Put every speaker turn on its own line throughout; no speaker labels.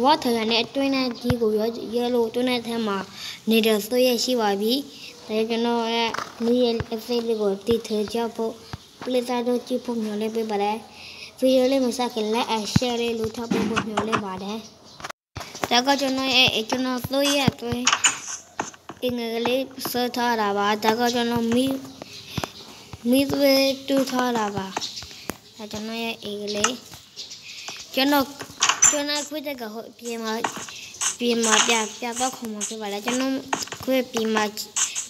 ဝါထရနဲ့အတွင်းနဲ့ကြီးကိုရောရဲလို့အတွင်းနဲ့ထဲမှာနေတဲ့ဆွေးရရှိပါပြီဒါကြောင့်ကျွန်တော်ရဲ့နေ့ရက်အစိတ်လေးကိုတည်ထကြဖို့ပလက်သားတို့ကြည့်ဖို့မျှော်လင့်ပေးပါတယ်ဗီဒီယိုလေးမစခင် like and share လေးလုပ်ထားဖို့မျှော်လင့်ပါတယ်ဒါကကျွန်တော်ရဲ့ကျွန်တော်ဆွေးရအတွင်းအင်္ဂလိပ်စထားတာပါဒါကကျွန်တော်မီမီသွေးတူထားတာပါဒါကျွန်တော်ရဲ့အင်္ဂလိပ်ကျွန်တော် ကျွန်တော်ခွေးတဲ့ကဟိုပြင်မှာပြင်မှာပြပြတော့ခုံမှာဖြစ်ပါလားကျွန်တော်ခွေးပြင်မှာ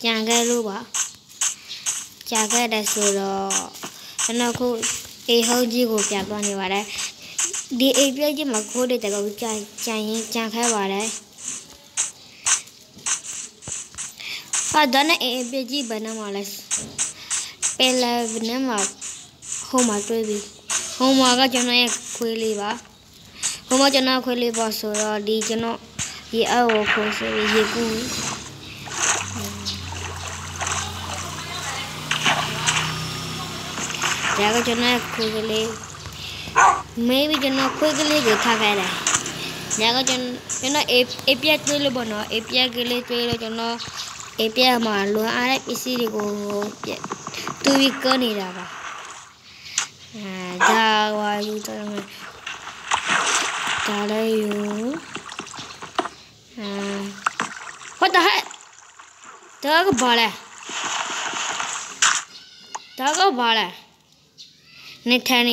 ကြံခဲ့လို့ပါကြံခဲ့တယ်ဆိုတော့ကျွန်တော်ခုအေးဟုတ်ကြီးကိုပြသွားနေပါတယ်ဒီအိပ်ပြည့်ကြီးမှာခိုးတဲ့တကောကြံကြံရင်ကြံခဲ့ပါတယ်ဟာဒါနဲ့အိပ်ပြည့်ကြီးဘယ်နှမှာလဲပယ်လာဘယ်နှမှာဟိုမှာတွေ့ပြီဟိုမှာကကျွန်တော်ရဲ့ခွေးလေးပါ ဟိုမှာကျွန်တော်ခွေးလေးပါဆိုတော့ဒီကျွန်တော်ရေအောက်ကိုခွေးဆိုပြီးရေကူးဒါကကျွန်တော်ခွေးကလေး maybe ကျွန်တော်ခွေးကလေးကိုထားခဲ့တယ်ဒါကကျွန်ကျွန်တော် A ပြက်တွေးလို့ပေါ့နော် A ပြက်ကလေးတွေးလို့ကျွန်တော် A ပြက်မှာလွန်အားတဲ့ပစ္စည်းတွေကိုပြက်တူပြီးကနေတာပါအဲဒါဝါယူတော့ မယ်ဒါလည်းယူအဲ what the heck ဒါကဘာလဲဒါကဘာလဲနေထိုင်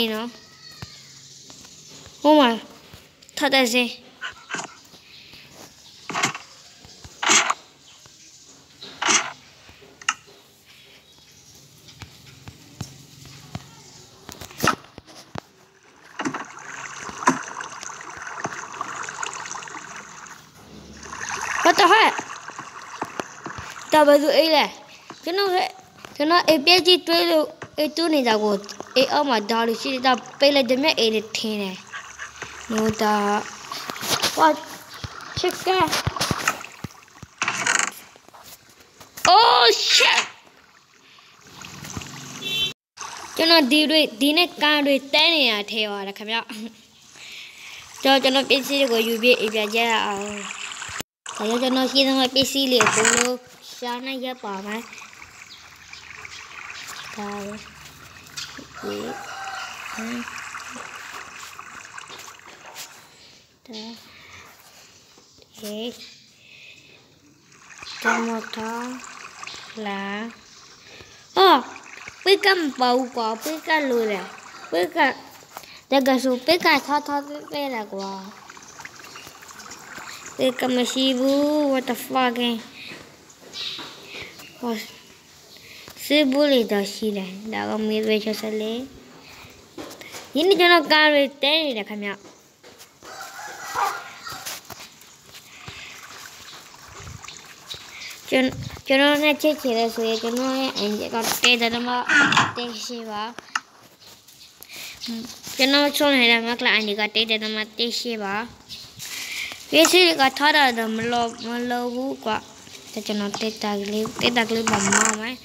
နေနော်ဟိုမှာထပ်တဲ့စင်းဘာတဟဲ့တဘသူအေးလဲကျွန်တော်ကျွန်တော်အေးပြည့်ကြီးတွေးလို့အေးတူးနေတာကိုအေးအောက်မှာဒါလို့ရှိတာပေးလိုက်တယ်မြအေးနဲ့ထင်းတယ် No da. What? Chicken. Oh shit. ကျွန်တော်ဒီတွေဒီနဲ့ကားတွေတဲနေရထဲပါတယ်ခင်ဗျကျွန်တော်ကျွန်တော်ပစ္စည်းတွေကိုယူပြီးအိပ်ပြကြရအောင် ဒါကြောင့်ကျွန်တော်ရှင်းသမျှပစ္စည်းလေးကိုလို့ရှာနေရပါမယ်ဒါပဲဒီဟမ် एक tomato là oh pika bầu quả pika lùi nè pika daga su pika tho tho pe là quả pika mashibu what the fuck oh sibu le da shi le da ga mi ve cho sa le yini jono ka re te ni le khamya ကျွန်ကျွန်တော်နဲ့ချက်ချင်လဲဆိုရင်ကျွန်တော်ရဲ့အင်ဂျင်ကတေးတယ်မတေးရှိပါကျွန်တော်ချုံနေတဲ့မကလာအင်ဂျင်ကတေးတယ်မတေးရှိပါ ဒီစီကထားတာမလို့မလို့ဘူးကွာဒါကျွန်တော်တေးတာကလေးတေးတာကလေးပါမမယ်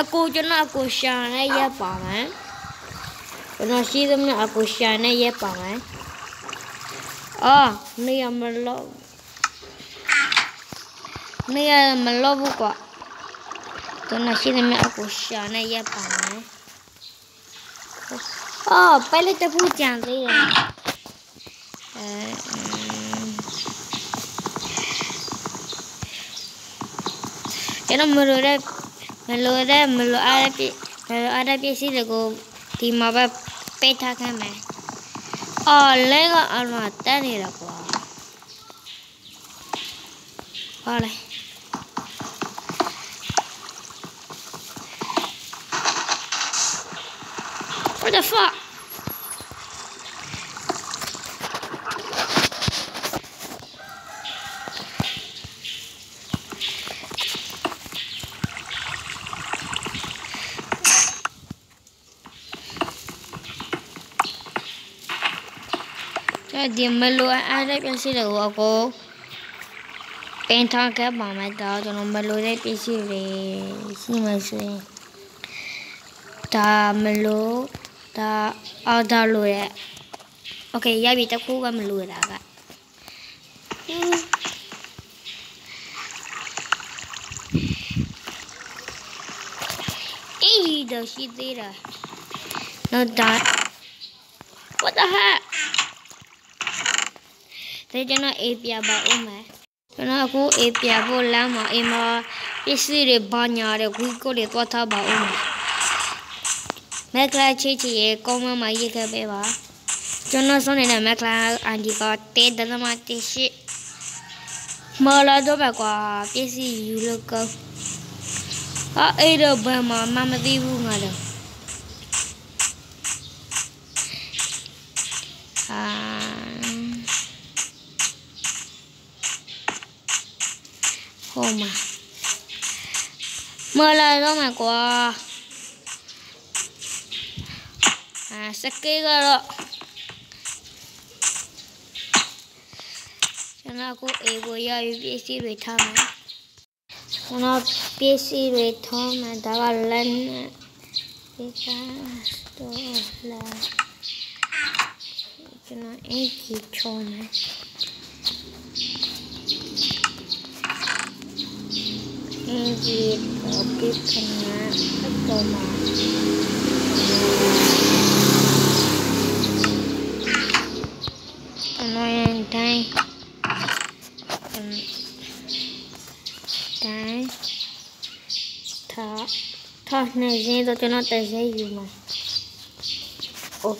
အကူကျွန်တော်အကူရှာနဲ့ရက်ပါမယ်ကျွန်တော်ရှိသမျှအကူရှာနဲ့ရက်ပါမယ်အော်နေရမလို့နေရမလို့ဘူး ကွာကျွန်တော်ရှိနေမြအကိုရှာနေရပါမယ်အော်ပဲလိုက်တပူကြံသေးတယ်အဲကျွန်တော်မလိုတဲ့မလိုတဲ့မလိုအားတဲ့မလိုအားတဲ့ပစ္စည်းတွေကိုဒီမှာပဲပေးထားခဲ့မယ်အော်လဲကအမှတန်းနေတော့ကွာပါလေ What the fuck? အဲ့ဒီမလိုအားတဲ့ပစ္စည်းတွေကိုအကိုပင်ထားခဲ့ပါမယ်တော့ကျွန်တော်မလိုတဲ့ပစ္စည်းတွေရှိမှဆိုရင်ဒါမလိုဒါအော်ဒါလိုရဲ့ Okay ရပြီတခုကမလိုတာကအေးဒါရှိသေးတာ No that What the heck ဒါကျွန်တော်အေးပြပါဦးမယ်ကျွန်တော်အခုအေးပြဖို့လမ်းမှာအိမ်မှာပစ္စည်းတွေဘာညာတဲ့ဝီကိုတွေသွားထားပါဦးမယ်မက်ကလာချီချီရဲ့ကောင်းမမှာရေးခဲ့ပေးပါကျွန်တော်ဆုံးနေတဲ့မက်ကလာအန်ဒီကတဲဒသမတရှိမလာတော့ပါကွာပစ္စည်းယူလို့ကောင်းဟာအဲ့တော့ဘာမှမမသိဘူးငါတော့အာ ဟိုမှာမလာတော့မှာကွာအာစကေးကတော့ကျွန်တော်ကိုအေကိုရယူပစ္စည်းတွေထားမယ်ကျွန်တော်ပစ္စည်းတွေထားမယ် dịp ở tiếp thành nhà rất cầu mà nói lên đây cái thở thôi này dây tôi cho nó tay dây gì ok.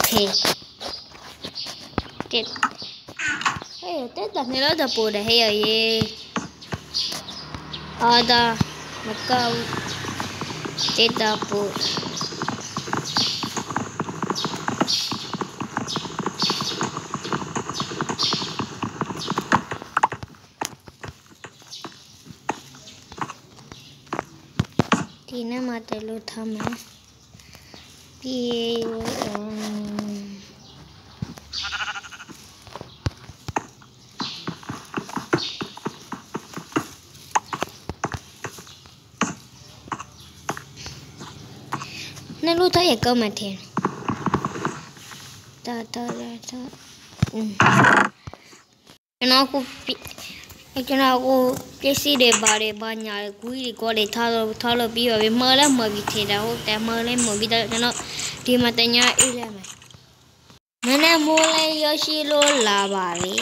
Chết tết tập này nó tập bù để hay ở आधा मकाऊ चेतापुर तीन मातलो था मैं। पी နှလုံးသားရဲ့ကောင်းမှထင်တာတာတာတာကျွန်တော်ကိုကျွန်တော်ကိုပစ္စည်းတွေပါတယ်ဘာညာဂူးတွေကောလေထားလို့ထားလို့ပြီးပါပြီမှားလဲမှားပြီးထင်တာဟုတ်တယ်မှားလဲမှားပြီးတော့ကျွန်တော်ဒီမှာတညာအေးလဲမယ်နည်းနည်းမိုးလဲရရှိလို့လာပါပြီ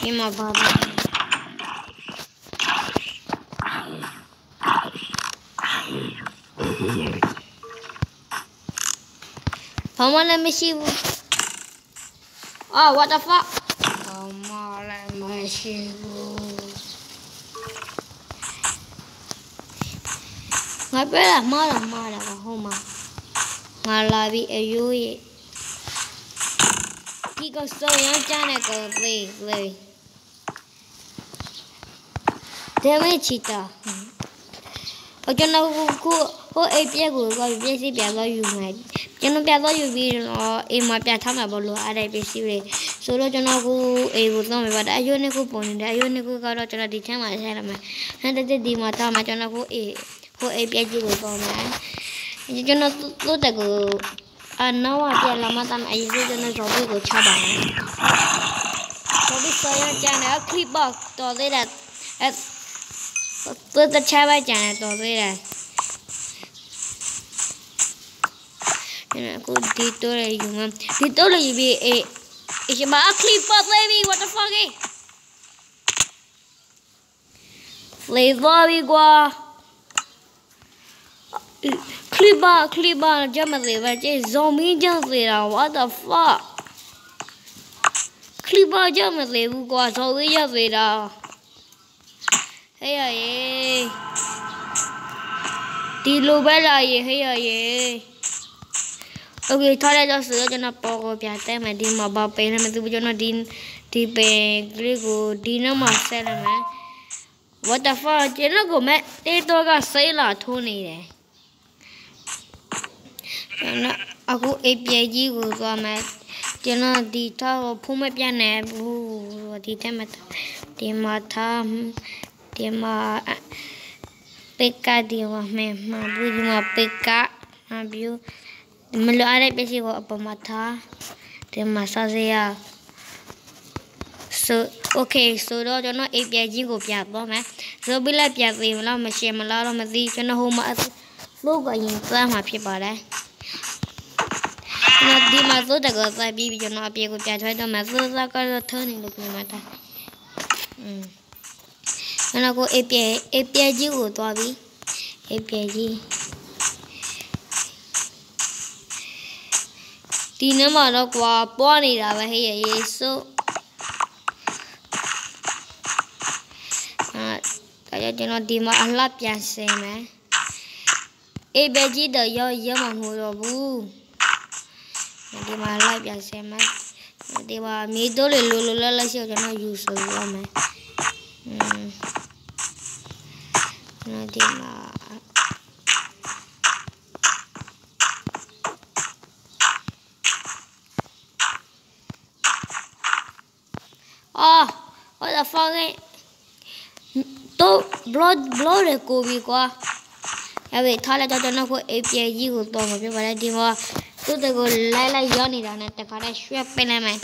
ဒီမှာပါပါ ဘာမှလည်းမရှိဘူးအော် what the fuck ဘာမှလည်းမရှိဘူးငါပြောတာမှားတာမှားတာပါဟုတ်မှာငါလာပြီးအယိုးရဲ့ဒီကစောရမ်းကြတဲ့ကော please please ဒါမေချီတာဟိုကျွန်တော်ခုဟိုအိပ်ပြက်ကိုသွားပြည့်စီပြသွားယူမယ် ကျွန်တော်ပြသွားယူပြီးတော့အိမ်မှာပြထားမှာပေါ့လို့အားတဲ့ပစ္စည်းတွေဆိုတော့ကျွန်တော်ကိုအိမ်ကိုသွားမယ်ပါအယုံနေကိုပုံနေတယ်အယုံနေကိုကတော့ကျွန်တော်ဒီချမ်းမှာဆက်ရမယ်ဟန်တဲ့ဒီမှာထားမှာကျွန်တော်ကိုအိမ်ဟိုအိပ်ပြက်ကြီးကိုသွားမယ်ကျွန်တော်တို့တက်ကိုအနောက်ပြလာမှတမ်းအရင်ကကျွန်တော်ဇော်ဘီကိုချပါမယ်ဇော်ဘီဆောရကြတယ်ခလစ်ဘော့တော်သေးတယ်အဲတော့တခြားပဲကြံတယ်တော်သေးတယ် အခုဒီတော့ရယူမှာဒီတော့ရယူပြီးအေးအရှင်မအခလီပတ် baby what the fuck eh flavor ပြီးကွာခလီပါခလီပါကြမသေးပဲကျေဇော်မီကြသေးတာ what the fuck ခလီပါကြမသေးဘူးကွာဇော်ဝေးရသေးတာဟေး ရရေဒီလိုပဲလာရေဟေးရရေ Okay ထားလိုက်တော့ဆိုတော့ကျွန်တော်ပေါ်ကိုပြတဲ့မယ်ဒီမှာဘာပင်လဲမသိဘူးကျွန်တော်ဒီဒီပင်ကလေးကိုဒီနောက်မှာဆက်လိုက်မယ် What the fuck ကျွန်တော်ကမတေးတော့ကစိတ်လာထိုးနေတယ်ကျွန်တော်အခုအိပ်ပြေကြီးကိုသွားမယ်ကျွန်တော်ဒီတော့ဖုံးမပြတ်နိုင်ဘူးဒီတက်မှာဒီမှာထားဒီမှာပိကဒီမှာမဲမှာဘူးဒီမှာပိကမှာဘူး မလိုအပ်တဲ့ပစ္စည်းကိုအပေါ်မှာထားဒီမှာစားစရာ so okay so တော့ကျွန်တော်အိပ်ပြချင်းကိုပြသွားမယ်ဇိုဘီလက်ပြပေးမလားမရှင်မလားတော့မသိကျွန်တော်ဟိုမှာလို့ကရင်သွားမှာဖြစ်ပါတယ်ကျွန်တော်ဒီမှာသို့တကောသွားပြီးကျွန်တော်အပြေကိုပြထွက်တော့မှာသို့သွားကတော့ထုံးနေလို့ပြန်မှာတာอืมကျွန်တော်ကိုအိပ်ပြအိပ်ပြချင်းကိုသွားပြီးအိပ်ပြချင်း ဒီနေ့မှာတော့ကွာပွားနေတာပဲဟဲ့ရေဆိုအာဒါကြောင့်ကျွန်တော်ဒီမှာအလှပြန်စင်မယ်အေးပဲကြီးတော့ရောရမမို့တော့ဘူးဒီမှာလိုက်ပြန်စင်မယ်ဒီမှာမီတိုးလေလိုလိုလဲလဲရှိကျွန်တော်ယူဆိုရမယ်อืมနော်ဒီမှာအော် what the fuck တော့ blood blood ရကိုပြီကွာအဲ့ဒီထားလိုက်တော့ကျွန်တော်ကိုအပြေကြီးကိုတော့မပြပါနဲ့ဒီမှာသူ့တကိုလိုက်လိုက်ရောက်နေတာနဲ့တခါတည်းရွှဲပင်းလိုက်မယ်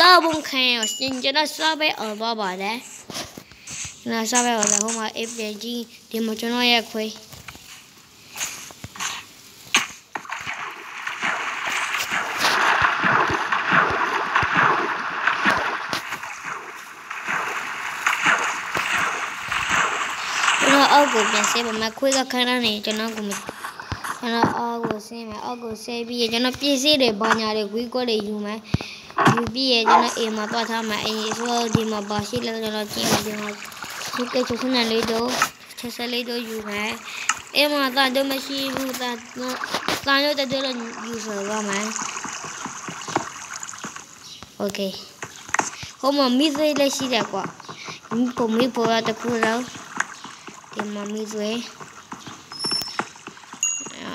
တော့ဘုံခံရစင်ကျွန်တော်စားပဲအော်ပါပါတယ်ကျွန်တော်စားပဲအော်တယ်ဟိုမှာအပြေကြီးဒီမှာကျွန်တော်ရဲ့ခွေး အောက်ကိုပြန်ဆဲပါမယ်ခွေးကခဏနေကျွန်တော်ကိုမကျွန်တော်အောက်ကိုဆင်းမယ်အောက်ကိုဆဲပြီးရကျွန်တော်ပြည့်စည်တယ်ဘာညာတွေခွေးကွက်တွေယူမယ်ယူပြီးရကျွန်တော်အိမ်မှာသွားထားမယ်အိမ်ဆိုဒီမှာဘာရှိလဲကျွန်တော်ကြည့်မယ်ဒီမှာဒီကိစ္စနဲ့လေးတော့ချက်စလေးတော့ယူမယ်အိမ်မှာသာတော့မရှိဘူးသာသာတော့တည်းတော့ယူဆိုရမယ်โอเคဟိုမှာမိသေးလေးရှိတယ်ကွာပုံမိပေါ်ရတခုတော့ ဒီမမီဆွဲ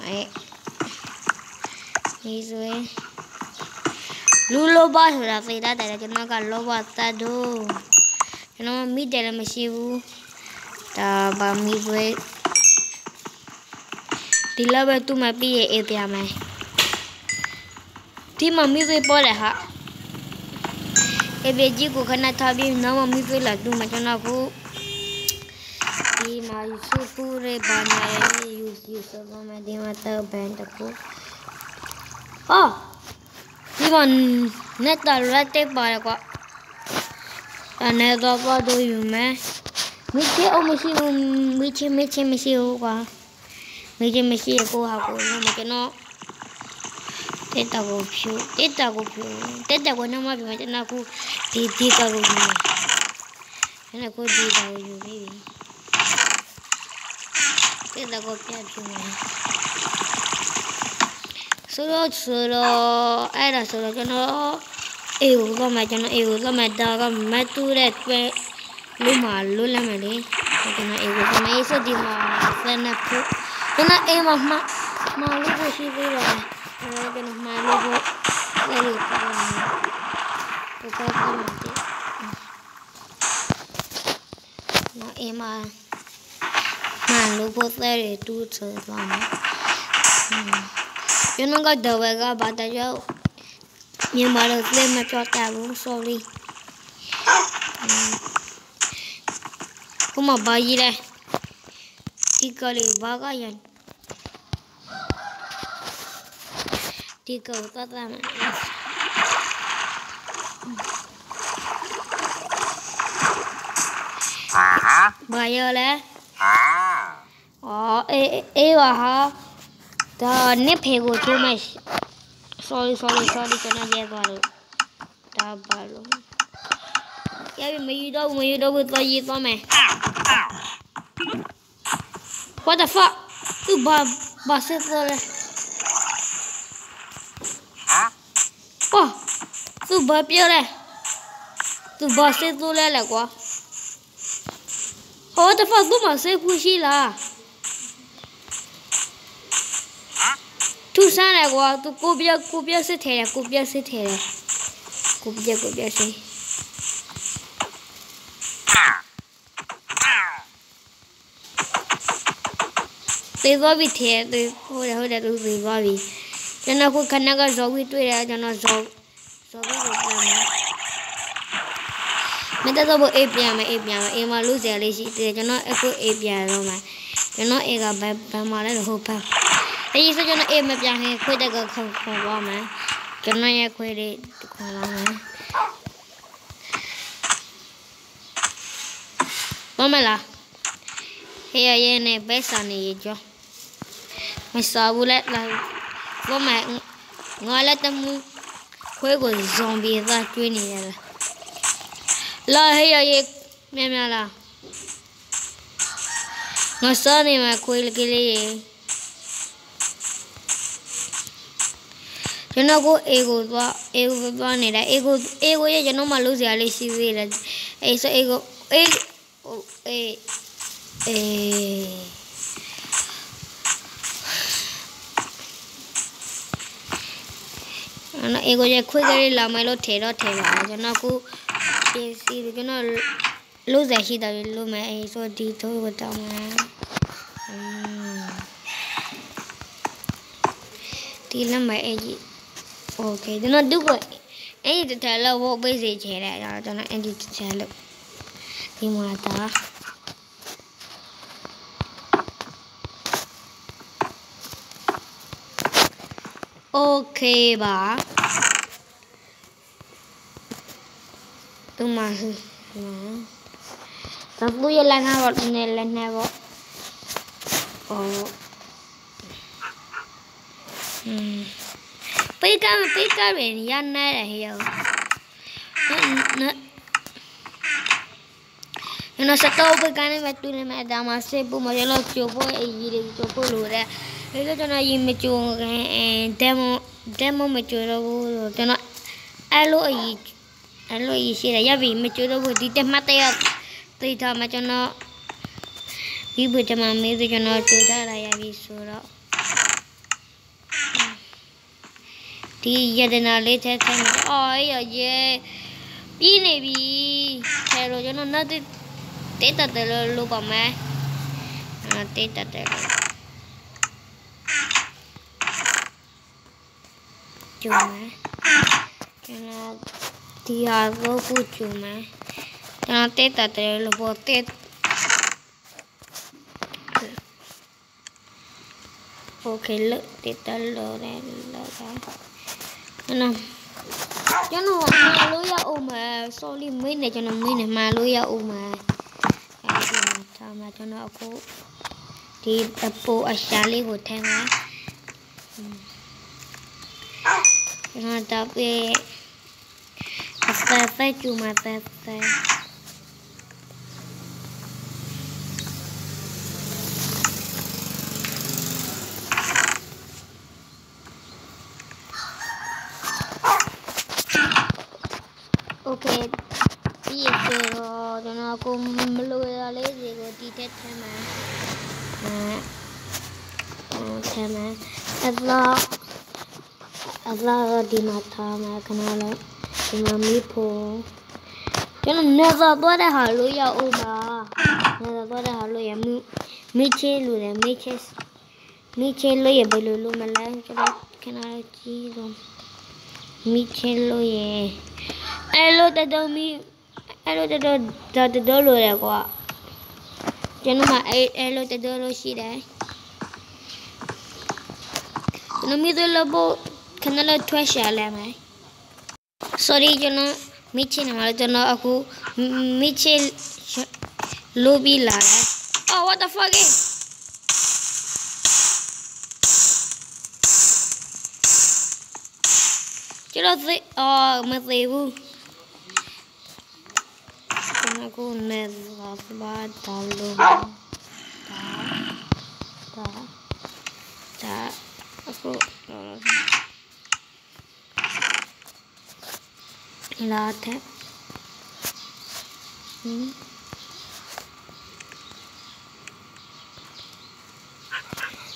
အဲမီဆွဲလူလောဘဆိုတာသိတတ်တယ်ကျွန်တော်ကလောဘတတ်တော့ကျွန်တော်မိတယ်လည်းမရှိဘူးဒါဗာမီဆွဲဒီလောက်ပဲသူ့မပြီးရဲ့အေးပြမယ်ဒီမမီဆွဲပေါ်တယ်ဟာအေးပြကြီးကိုခဏထားပြီးနောက်မမီဆွဲလာသူ့မကျွန်တော်ကို ဒီမှာယူစုပူရဲဘာညာရဲယူယူစတော့မဒီမှာတော့ဘန်တကူအော်ဒီမှာနဲ့တရက်တက်ပါရကွာအနေတော့ပါတော့ယူမယ်မိချေအမရှိဘူးမိချေမိချေမရှိဘူးကွာ မိချေမရှိကိုဟာကိုမကျွန်တော်တက်တာကိုဖြူတက်တာကိုဖြူတက်တာကိုနောက်မှပြန်ကျွန်တော်ကိုဒီဒီကကိုယူမယ်ကျွန်တော်ကိုဒီတာကိုယူပြီတဲ့တော့ပြပြမယ်ဆိုတော့ဆိုတော့အဲ့ဒါဆိုတော့ကျွန်တော်အေကိုတော့မှကျွန်တော်အေကိုတော့မှဒါကမတူတဲ့ပဲလူမလွတ်လမ်းမယ်လေကျွန်တော်အေကိုတော့မေးစဒီမှာစနေဖို့ကျွန်တော်အေမှာမမလို့ကိုရှိသေးတယ်ကျွန်တော်မလို့ကိုလေလို့ပြောနေတယ်တော့တော့မှတယ်နော်အေမှာမှန်လို့ဖို့သေးတယ်တူးချေသွားမ ယ်ကျွန်တော်ကတော့ဘကဘာတရောမြန်မာလိုသိမပြောတတ်ဘူး sorry ဘုမဘာကြီးလဲဒီကလေးဘာကရန် အော်အေးအေးပါဟာဒါနစ်ဖေကိုချိုးမယ် sorry sorry sorry ကျွန်တော်ရဲသွားလို့ဒါပါလို့ရပြီမယူတော့မယူတော့ဘူးသွားရေးသွားမယ် what the fuck သူဘာဘာဆက်သွားလဲဟာသူဘာပြောလဲသူဘာဆက်သွားလဲကွာ what the fuck သူမဆက်ဖူးရှိလား tu sana gua tu kubia kubia se thera kubia se thera kubia kubia se သေသွားပြီထဲသေဟုတ်တယ်ဟုတ်တယ်သူသေသွားပြီကျွန်တော်ခုခဏကဇော်ဝီတွေ့တယ်ကျွန်တော်ဇော်ဇော်ဝီကိုပြန်မယ်မတက်တော့ဘူးအေးပြန်မယ်အေးပြန်မယ်အေးမလို့စရာလေးရှိတယ်ကျွန်တော်အခုအေးပြန်တော့မယ်ကျွန်တော်အေးကဘယ်ဘယ်မှာလဲဟုတ်ဖ မ်းအေးဆိုကျွန်တော်အေးမပြန်ခင်ခွေးတက်ကခေါ်ခေါ်ပါမယ်ကျွန်တော်ရဲ့ခွေးလေးခေါ်ပါမယ်ဘာမလားဟေးရဲနဲ့ပဲစာနေရကြောမစားဘူးလက်လာဘာမငါလက်တမှုခွေးကိုဇွန်ဘီသားကျွေးနေရလားလာဟေးရဲမြန်မြန်လားငါစားနေမှာခွေးကလေးရေ ကျွန်တော်ကိုအေကိုသွားအေကိုသွားနေတာအေကိုအေကိုရဲ့ကျွန်တော်မှလုပ်စရာလေးရှိသေးတယ်အေဆိုအေကိုအေဟိုအေအေနော်အေကိုရဲ့ခွေးကလေးလာမယ်လို့ထေတော့ထေပါကျွန်တော်ကိုပြင်စီကျွန်တော်လို့ဆက်ရှိတယ်လို့မယ်အေဆိုဒီတော့ကိုတောင်းမယ်ဒီလမ်းမအေးကြီး မ်းပိတ်ကမ်းရရနေတယ်ဟဲ့ရောနော်စတော့ပိတ်ကမ်းနဲ့တူနေမှာဒါမှစေဖို့မရလို့ချိုးဖို့အကြီးတွေချိုးဖို့လို တဲ့ဒါဆိုကျွန်တော်ရင်မချိုးခင်အဲဒက်မိုဒက်မိုမချိုးတော့ဘူးကျွန်တော်အဲ့လိုအကြီးအဲ့လိုအကြီးရှိတယ်ရပြီမချိုးတော့ဘူးဒီတက်မှတ်တရသိထားမှကျွန်တော်ဒီဘုရားမမေးဆိုကျွန်တော်ချိုးထားရရပြီဆိုတော့ဒီယတနာလေးထဲထဲမှာအော်ရရဲ ပြီးနေပြီဆယ်လို့ကျွန်တော်နောက်တေးတက်တယ်လို့ပါမယ်အဲတေးတက်တယ်လို့ကျုံမယ်ကျွန်တော်ဒီဟာကိုခုကျုံမယ်ကျွန်တော်တေးတက်တယ်လို့ပေါ်တေး Okay, look, tita Lore, Lore. ကျွန်တော်ကျွန်တော်မှာလို့ရအောင်မယ် sorry မင်းနဲ့ကျွန်တော်မင်းနဲ့မှာလို့ရအောင်မယ်အဲဒီမှာထားမှာကျွန်တော်အခုဒီအပိုးအရှာလေးကိုထည့်မယ်ကျွန်တော်တော့ပြအစသက်ကျူမှာသက်သက် Okay ပြီးရတော့ကျွန်တော်ကိုမလိုရလေးစီကိုတီးတက်ထဲမှာအဲထဲမှာအလား အလားဒီမှာထားမှာခဏလောက်ဒီမှာမိဖို့ကျွန်တော်နေသာသွားတဲ့ဟာလို့ရအောင်ပါနေသာသွားတဲ့ဟာလို့ရမိမိချေလို့ရမိချေမိချေလို့ရဘယ်လိုလုပ်မလဲကျွန်တော်ခဏလောက်ကြည့်တော့မိချေလို့ရအဲ့လိုတတော်မီအဲ့လိုတတော်ဒါတတော်လိုရကွာကျွန်တော်မအဲ့အဲ့လိုတတော်လိုရှိတယ်ကျွန်တော်မီးလို့ဖို့ခဏလောက် ထွက်ရှာလဲမယ် sorry ကျွန်တော်မိချင်နေမှာကျွန်တော်အခုမိချင်လိုပြီးလာတယ် oh what the fuck is ကျွန်တော်သိအော်မသိဘူးကျွန်တော်ကိုနေလာပါဒါလို့ဒါဒါဒါအခု လာတဲ့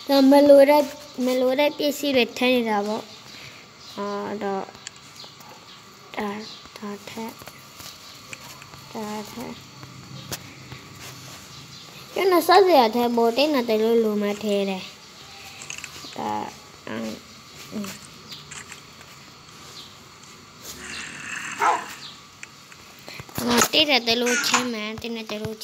ဟင်းမလိုတဲ့မလိုတဲ့ပစ္စည်းတွေထည့်နေတာပေါ့အာတော့ ဒါဒါထက်ဒါထက်ကျွန်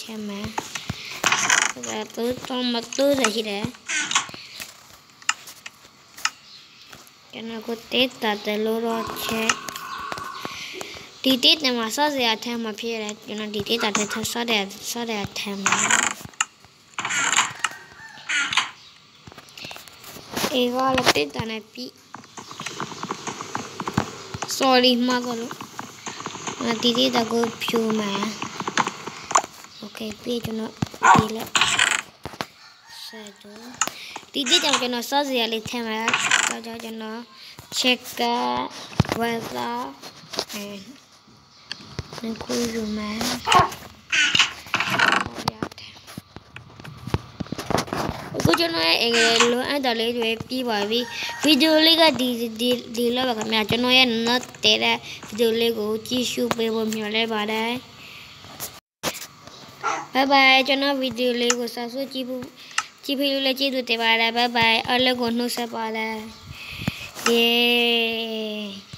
တော်ဆက်စရာထဲပေါ်တင်းတယ်လို့လိုမှထဲတယ်ဒါအမ်နော်တိတ်တယ်လို့ချမ်းမှန်တ ငါတီတီတကူဖြူမှာ Okay ပြေကျွန်တော်ပြေလိုက်ဆဲတော့တီတီကြောင့်ကျွန်တော်စောစရာလေးထင်ပါတော့ကြောင့်ကျွန်တော် checker weather and နကူယူမှာ ကျွန်တော်ရဲ့အင်္ဂလိပ်လိုအပ်တာလေးတွေပြီးပါပြီဗီဒီယိုလေးကဒီဒီဒီလောက်ပါခင်ဗျာကျွန်တော်ရဲ့ note တဲ့ဗီဒီယိုလေးကိုကြည့်ရှုပေးဖို့မျှော်လင့်ပါတယ်ဘိုင်ဘိုင်ကျွန်တော်ဗီဒီယိုလေးကိုဆက်ဆွကြည့်ဖို့ကြည့်ပြီးလို့လည်းကြည့်သူတင်ပါတယ်ဘိုင်ဘိုင်အားလုံးကိုနှုတ်ဆက်ပါတယ် Yeah